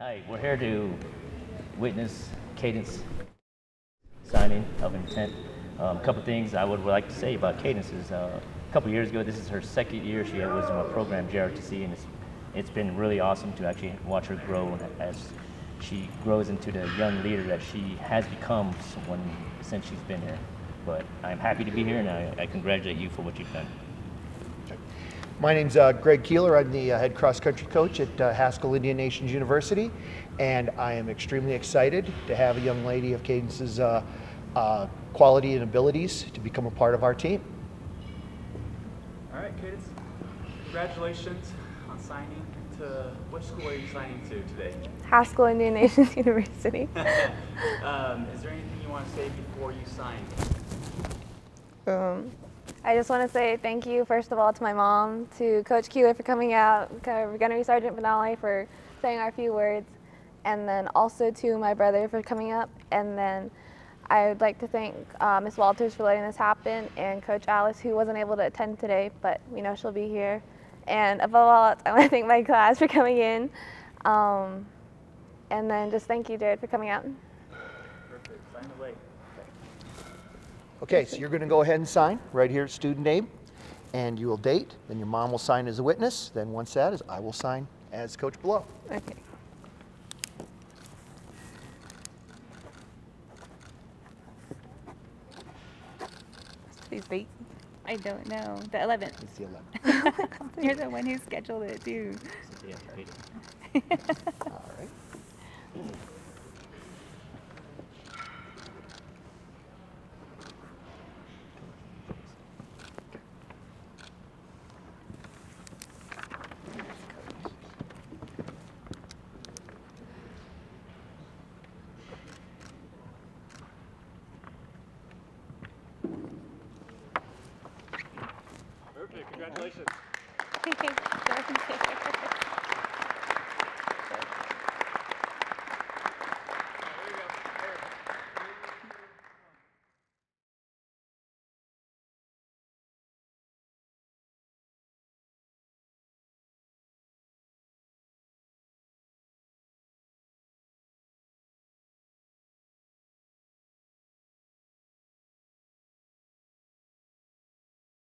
Hi, we're here to witness Kaydence signing of intent. Um, a couple things I would like to say about Kaydence is uh, a couple years ago, this is her second year she was in my program, JRTC, and it's, it's been really awesome to actually watch her grow as she grows into the young leader that she has become since she's been here. But I'm happy to be here, and I, I congratulate you for what you've done. My name's uh, Greg Keeler. I'm the uh, head cross country coach at uh, Haskell Indian Nations University, and I am extremely excited to have a young lady of Kaydence's uh, uh, quality and abilities to become a part of our team. All right, Kaydence. Congratulations on signing to which school are you signing to today? Haskell Indian Nations University. um, is there anything you want to say before you sign? Um, I just want to say thank you, first of all, to my mom, to Coach Keeler for coming out, Gunnery Sergeant Finale for saying our few words, and then also to my brother for coming up. And then I would like to thank uh, Ms. Walters for letting this happen, and Coach Alice, who wasn't able to attend today, but we know she'll be here. And above all, I want to thank my class for coming in. Um, and then just thank you, Jared, for coming out. Perfect. Sign away. Okay, so you're going to go ahead and sign right here, student name, and you will date. Then your mom will sign as a witness. Then once that is, I will sign as coach below. Okay. Today's date? I don't know. The 11th. It's the 11th. You're the one who scheduled it too. So, yeah, great. All right. Congratulations.